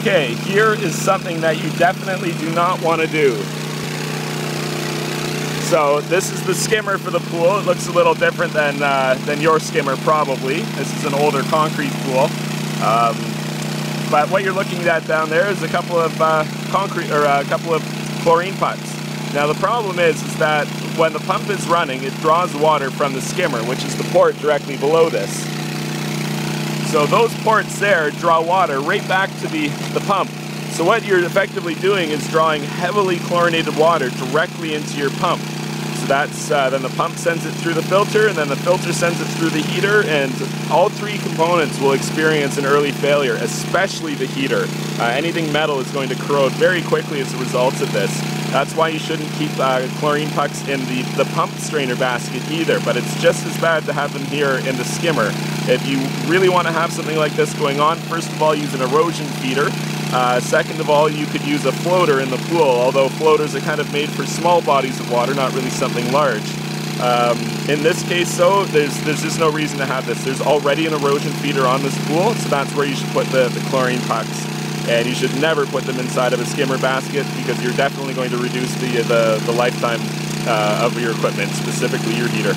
Okay, here is something that you definitely do not want to do. So this is the skimmer for the pool. It looks a little different than, uh, than your skimmer probably. This is an older concrete pool. Um, but what you're looking at down there is a couple of uh, concrete or a couple of chlorine pucks. Now the problem is, is that when the pump is running, it draws water from the skimmer, which is the port directly below this. So those ports there draw water right back to the, the pump. So what you're effectively doing is drawing heavily chlorinated water directly into your pump. So that's, uh, then the pump sends it through the filter and then the filter sends it through the heater and all three components will experience an early failure, especially the heater. Uh, anything metal is going to corrode very quickly as a result of this. That's why you shouldn't keep uh, chlorine pucks in the, the pump strainer basket either, but it's just as bad to have them here in the skimmer. If you really want to have something like this going on, first of all use an erosion feeder. Uh, second of all, you could use a floater in the pool, although floaters are kind of made for small bodies of water, not really something large. Um, in this case, though, there's there's just no reason to have this. There's already an erosion feeder on this pool, so that's where you should put the, the chlorine pucks. And you should never put them inside of a skimmer basket because you're definitely going to reduce the, the, the lifetime uh, of your equipment, specifically your heater.